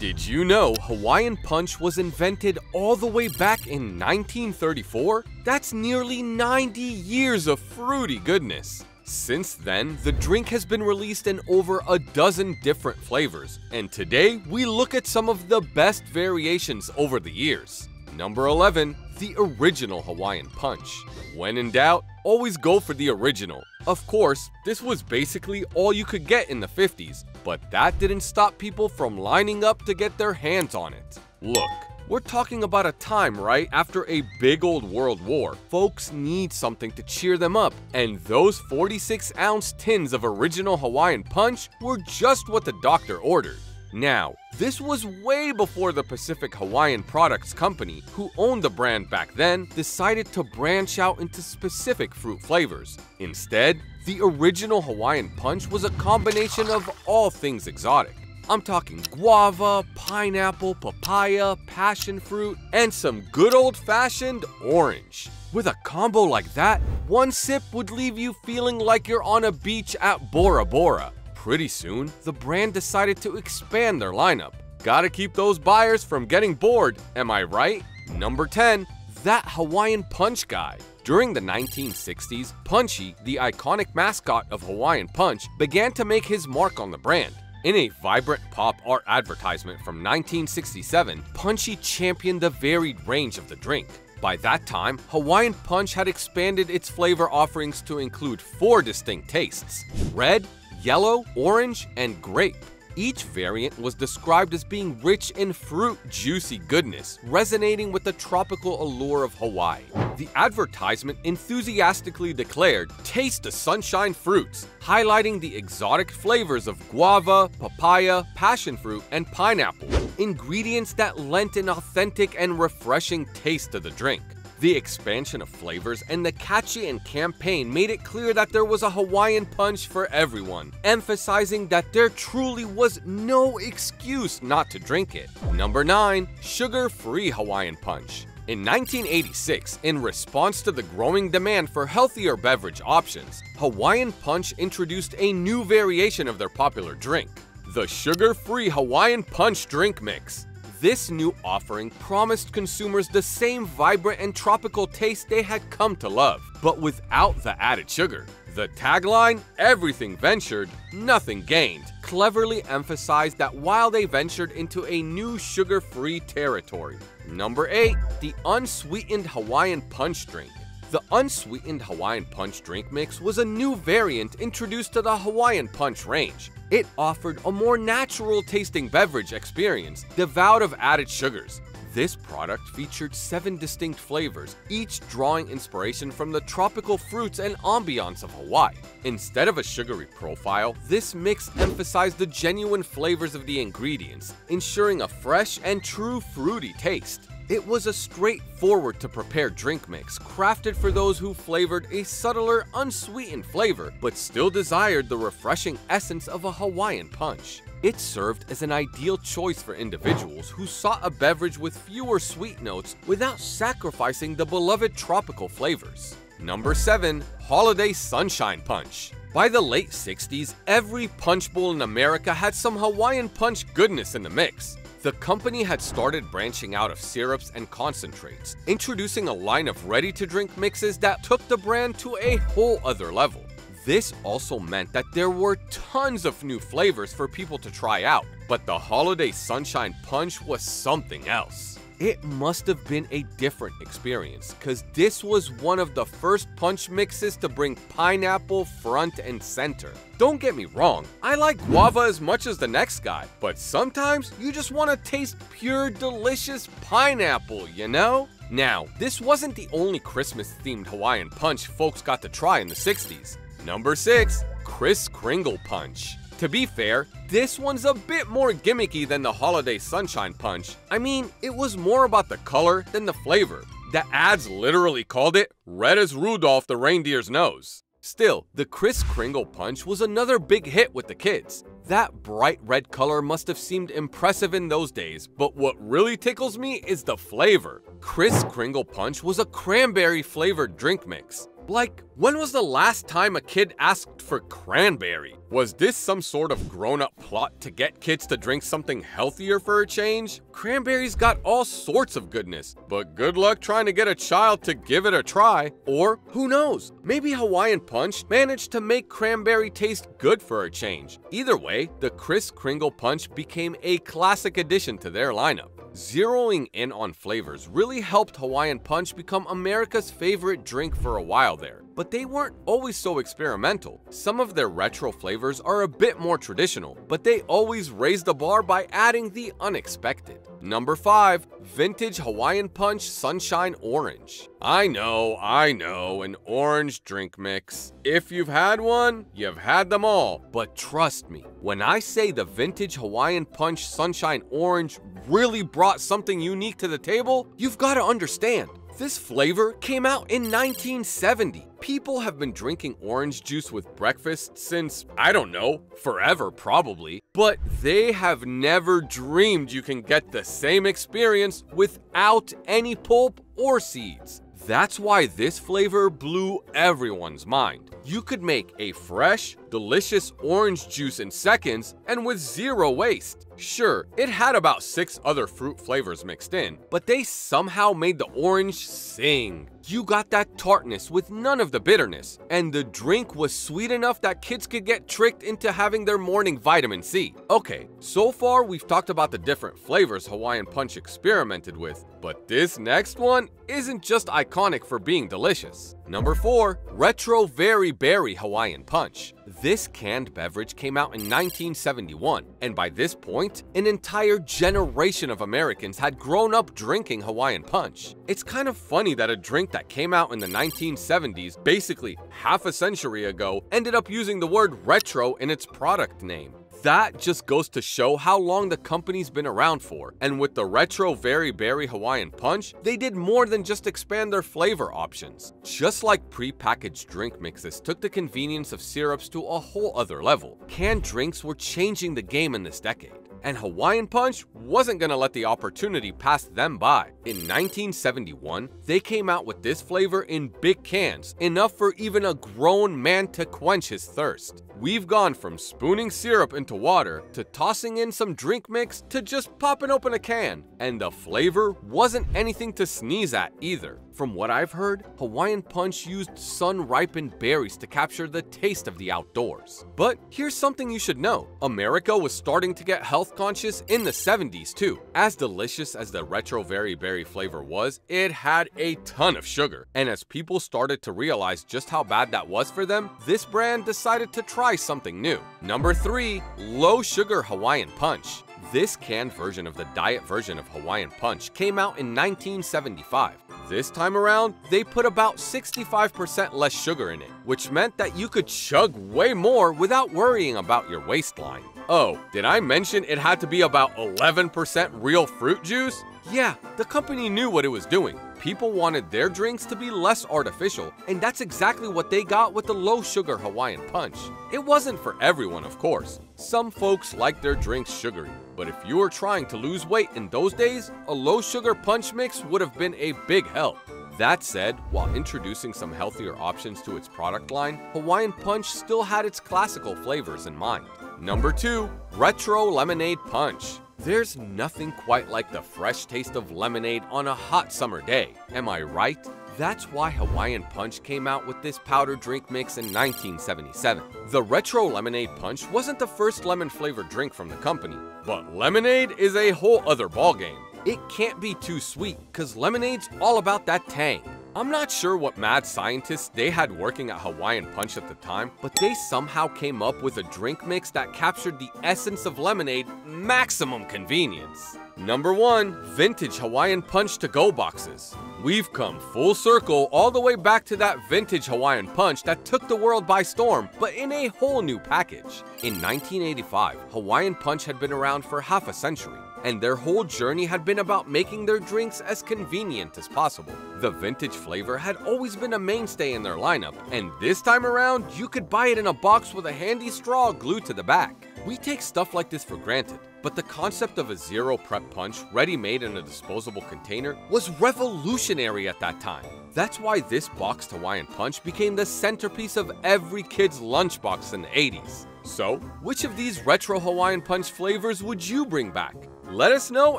Did you know Hawaiian Punch was invented all the way back in 1934? That's nearly 90 years of fruity goodness. Since then, the drink has been released in over a dozen different flavors, and today we look at some of the best variations over the years. Number 11, the original Hawaiian Punch. When in doubt, always go for the original. Of course, this was basically all you could get in the 50s, but that didn't stop people from lining up to get their hands on it. Look, we're talking about a time, right, after a big old world war. Folks need something to cheer them up, and those 46 ounce tins of original Hawaiian Punch were just what the doctor ordered. Now, this was way before the Pacific Hawaiian Products Company, who owned the brand back then, decided to branch out into specific fruit flavors. Instead, the original Hawaiian Punch was a combination of all things exotic. I'm talking guava, pineapple, papaya, passion fruit, and some good old fashioned orange. With a combo like that, one sip would leave you feeling like you're on a beach at Bora Bora. Pretty soon, the brand decided to expand their lineup. Gotta keep those buyers from getting bored, am I right? Number 10, that Hawaiian Punch guy. During the 1960s, Punchy, the iconic mascot of Hawaiian Punch, began to make his mark on the brand. In a vibrant pop art advertisement from 1967, Punchy championed the varied range of the drink. By that time, Hawaiian Punch had expanded its flavor offerings to include four distinct tastes red, yellow, orange, and grape. Each variant was described as being rich in fruit juicy goodness, resonating with the tropical allure of Hawaii. The advertisement enthusiastically declared, Taste the sunshine fruits, highlighting the exotic flavors of guava, papaya, passion fruit, and pineapple, ingredients that lent an authentic and refreshing taste to the drink. The expansion of flavors and the catchy and campaign made it clear that there was a Hawaiian punch for everyone, emphasizing that there truly was no excuse not to drink it. Number 9. Sugar-free Hawaiian Punch in 1986, in response to the growing demand for healthier beverage options, Hawaiian Punch introduced a new variation of their popular drink, the sugar-free Hawaiian Punch Drink Mix. This new offering promised consumers the same vibrant and tropical taste they had come to love, but without the added sugar. The tagline, everything ventured, nothing gained, cleverly emphasized that while they ventured into a new sugar-free territory. Number 8. The Unsweetened Hawaiian Punch Drink the unsweetened Hawaiian Punch drink mix was a new variant introduced to the Hawaiian Punch range. It offered a more natural tasting beverage experience, devoid of added sugars. This product featured seven distinct flavors, each drawing inspiration from the tropical fruits and ambiance of Hawaii. Instead of a sugary profile, this mix emphasized the genuine flavors of the ingredients, ensuring a fresh and true fruity taste. It was a straightforward to prepare drink mix, crafted for those who flavored a subtler, unsweetened flavor, but still desired the refreshing essence of a Hawaiian punch. It served as an ideal choice for individuals who sought a beverage with fewer sweet notes without sacrificing the beloved tropical flavors. Number 7. Holiday Sunshine Punch by the late 60s, every punch bowl in America had some Hawaiian punch goodness in the mix. The company had started branching out of syrups and concentrates, introducing a line of ready-to-drink mixes that took the brand to a whole other level. This also meant that there were tons of new flavors for people to try out, but the Holiday Sunshine Punch was something else. It must have been a different experience, cause this was one of the first punch mixes to bring pineapple front and center. Don't get me wrong, I like guava as much as the next guy, but sometimes you just want to taste pure delicious pineapple, you know? Now, this wasn't the only Christmas-themed Hawaiian punch folks got to try in the 60s. Number 6. Kris Kringle Punch to be fair, this one's a bit more gimmicky than the Holiday Sunshine Punch. I mean, it was more about the color than the flavor. The ads literally called it red as Rudolph the reindeer's nose. Still, the Kris Kringle Punch was another big hit with the kids. That bright red color must have seemed impressive in those days, but what really tickles me is the flavor. Kris Kringle Punch was a cranberry flavored drink mix. Like, When was the last time a kid asked for cranberry? Was this some sort of grown up plot to get kids to drink something healthier for a change? Cranberries got all sorts of goodness, but good luck trying to get a child to give it a try. Or, who knows, maybe Hawaiian Punch managed to make cranberry taste good for a change. Either way, the Kris Kringle Punch became a classic addition to their lineup. Zeroing in on flavors really helped Hawaiian Punch become America's favorite drink for a while there but they weren't always so experimental. Some of their retro flavors are a bit more traditional, but they always raise the bar by adding the unexpected. Number 5. Vintage Hawaiian Punch Sunshine Orange. I know, I know, an orange drink mix. If you've had one, you've had them all. But trust me, when I say the Vintage Hawaiian Punch Sunshine Orange really brought something unique to the table, you've got to understand. This flavor came out in 1970. People have been drinking orange juice with breakfast since, I don't know, forever probably, but they have never dreamed you can get the same experience without any pulp or seeds. That's why this flavor blew everyone's mind. You could make a fresh, delicious orange juice in seconds and with zero waste. Sure, it had about 6 other fruit flavors mixed in, but they somehow made the orange sing. You got that tartness with none of the bitterness, and the drink was sweet enough that kids could get tricked into having their morning vitamin C. Okay, so far we've talked about the different flavors Hawaiian Punch experimented with, but this next one isn't just iconic for being delicious. Number 4. Retro Very Berry Hawaiian Punch. This canned beverage came out in 1971, and by this point, an entire generation of Americans had grown up drinking Hawaiian Punch. It's kind of funny that a drink that came out in the 1970s, basically half a century ago, ended up using the word retro in its product name. That just goes to show how long the company's been around for, and with the retro Very Berry Hawaiian Punch, they did more than just expand their flavor options. Just like pre-packaged drink mixes took the convenience of syrups to a whole other level, canned drinks were changing the game in this decade and Hawaiian Punch wasn't gonna let the opportunity pass them by. In 1971, they came out with this flavor in big cans, enough for even a grown man to quench his thirst. We've gone from spooning syrup into water to tossing in some drink mix to just popping open a can, and the flavor wasn't anything to sneeze at either. From what I've heard, Hawaiian Punch used sun-ripened berries to capture the taste of the outdoors. But here's something you should know. America was starting to get health conscious in the 70s too. As delicious as the retro very berry flavor was, it had a ton of sugar. And as people started to realize just how bad that was for them, this brand decided to try something new. Number 3. Low Sugar Hawaiian Punch this canned version of the diet version of Hawaiian Punch came out in 1975. This time around, they put about 65% less sugar in it, which meant that you could chug way more without worrying about your waistline. Oh, did I mention it had to be about 11% real fruit juice? Yeah, the company knew what it was doing. People wanted their drinks to be less artificial, and that's exactly what they got with the low sugar Hawaiian Punch. It wasn't for everyone, of course. Some folks like their drinks sugary, but if you were trying to lose weight in those days, a low sugar punch mix would have been a big help. That said, while introducing some healthier options to its product line, Hawaiian Punch still had its classical flavors in mind. Number 2. Retro Lemonade Punch there's nothing quite like the fresh taste of lemonade on a hot summer day, am I right? That's why Hawaiian Punch came out with this powder drink mix in 1977. The Retro Lemonade Punch wasn't the first lemon flavored drink from the company, but lemonade is a whole other ballgame. It can't be too sweet, cause lemonade's all about that tang. I'm not sure what mad scientists they had working at Hawaiian Punch at the time, but they somehow came up with a drink mix that captured the essence of lemonade, maximum convenience. Number 1. Vintage Hawaiian Punch to Go boxes. We've come full circle all the way back to that vintage Hawaiian Punch that took the world by storm, but in a whole new package. In 1985, Hawaiian Punch had been around for half a century and their whole journey had been about making their drinks as convenient as possible. The vintage flavor had always been a mainstay in their lineup, and this time around, you could buy it in a box with a handy straw glued to the back. We take stuff like this for granted, but the concept of a zero prep punch ready made in a disposable container was revolutionary at that time. That's why this boxed Hawaiian Punch became the centerpiece of every kid's lunchbox in the 80s. So, which of these retro Hawaiian Punch flavors would you bring back? Let us know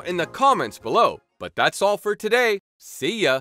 in the comments below. But that's all for today. See ya!